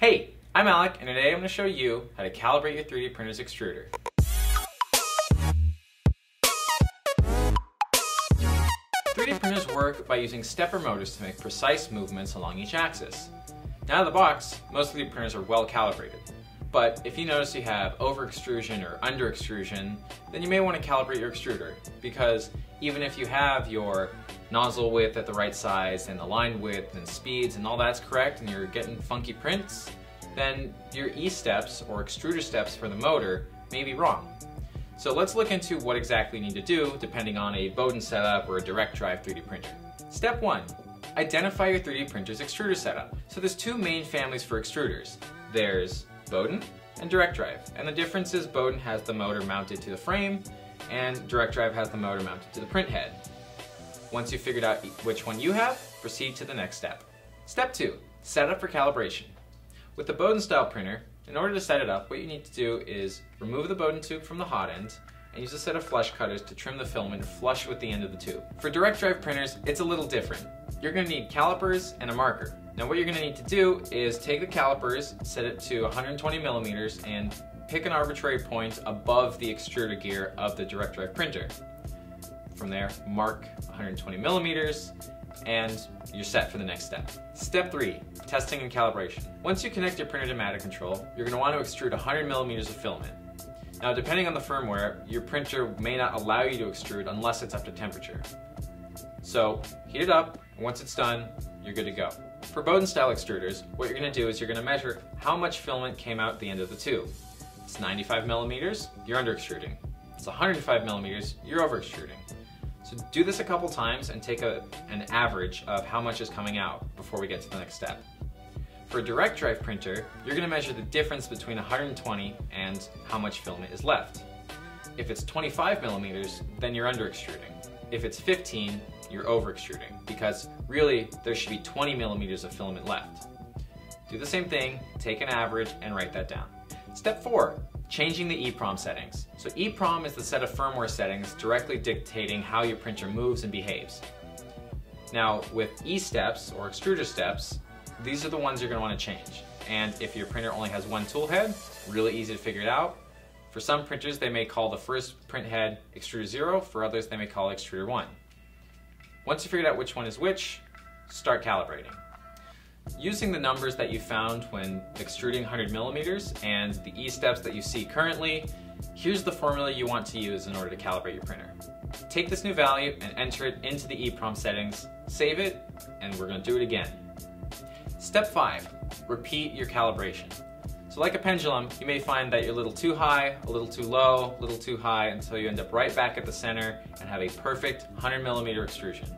Hey, I'm Alec, and today I'm going to show you how to calibrate your 3D printer's extruder. 3D printers work by using stepper motors to make precise movements along each axis. Now out of the box, most 3D printers are well calibrated. But if you notice you have over extrusion or under extrusion, then you may want to calibrate your extruder because even if you have your nozzle width at the right size and the line width and speeds and all that's correct and you're getting funky prints, then your E-steps or extruder steps for the motor may be wrong. So let's look into what exactly you need to do depending on a Bowden setup or a direct drive 3D printer. Step one, identify your 3D printer's extruder setup. So there's two main families for extruders. There's Bowden and Direct Drive. And the difference is Bowden has the motor mounted to the frame and Direct Drive has the motor mounted to the print head. Once you've figured out which one you have, proceed to the next step. Step two, set up for calibration. With the Bowden style printer, in order to set it up, what you need to do is remove the Bowden tube from the hot end and use a set of flush cutters to trim the filament flush with the end of the tube. For direct drive printers, it's a little different. You're going to need calipers and a marker. Now what you're going to need to do is take the calipers, set it to 120 millimeters, and pick an arbitrary point above the extruder gear of the direct drive printer. From there, mark 120 millimeters, and you're set for the next step. Step three, testing and calibration. Once you connect your printer to Matter Control, you're going to want to extrude 100 millimeters of filament. Now, depending on the firmware, your printer may not allow you to extrude unless it's up to temperature. So, heat it up, and once it's done, you're good to go. For Bowden style extruders, what you're going to do is you're going to measure how much filament came out at the end of the tube. It's 95 millimeters, you're under extruding. It's 105 millimeters, you're over extruding. So do this a couple times and take a, an average of how much is coming out before we get to the next step. For a direct drive printer, you're going to measure the difference between 120 and how much filament is left. If it's 25 millimeters, then you're under extruding. If it's 15, you're over extruding because really there should be 20 millimeters of filament left. Do the same thing, take an average and write that down. Step four, changing the EEPROM settings. So EEPROM is the set of firmware settings directly dictating how your printer moves and behaves. Now with E-steps or extruder steps, these are the ones you're gonna to want to change. And if your printer only has one tool head, really easy to figure it out. For some printers, they may call the first print head extruder zero, for others they may call extruder one. Once you figured out which one is which, start calibrating. Using the numbers that you found when extruding 100 millimeters and the E-steps that you see currently, here's the formula you want to use in order to calibrate your printer. Take this new value and enter it into the EEPROM settings, save it, and we're going to do it again. Step 5. Repeat your calibration. So like a pendulum, you may find that you're a little too high, a little too low, a little too high until you end up right back at the center and have a perfect 100 millimeter extrusion.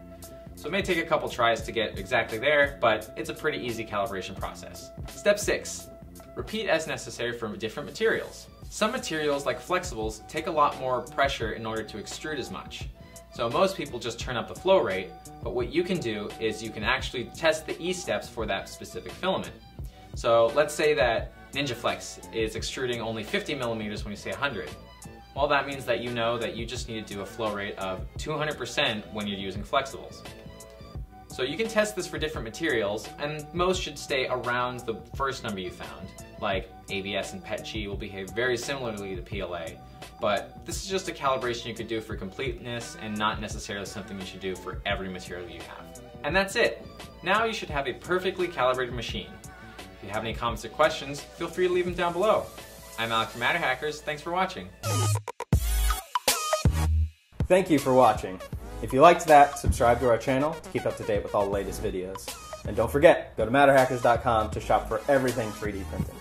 So it may take a couple tries to get exactly there, but it's a pretty easy calibration process. Step six, repeat as necessary for different materials. Some materials, like flexibles, take a lot more pressure in order to extrude as much. So most people just turn up the flow rate, but what you can do is you can actually test the E-steps for that specific filament. So let's say that NinjaFlex is extruding only 50 millimeters when you say 100. Well, that means that you know that you just need to do a flow rate of 200% when you're using flexibles. So you can test this for different materials, and most should stay around the first number you found, like ABS and PETG will behave very similarly to PLA, but this is just a calibration you could do for completeness and not necessarily something you should do for every material you have. And that's it. Now you should have a perfectly calibrated machine. If you have any comments or questions, feel free to leave them down below. I'm Alec from Matter Hackers, thanks for watching. Thank you for watching. If you liked that, subscribe to our channel to keep up to date with all the latest videos. And don't forget, go to matterhackers.com to shop for everything 3D printing.